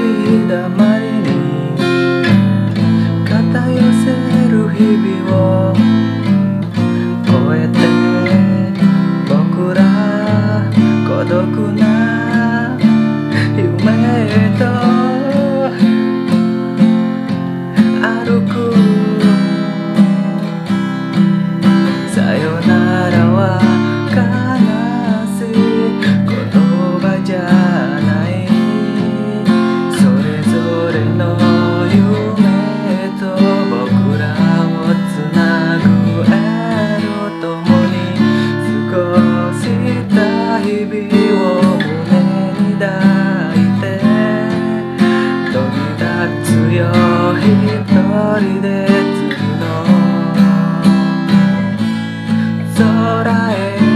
いたまに肩せる日々を超えて僕ら孤独な夢と一人で集ろう空へ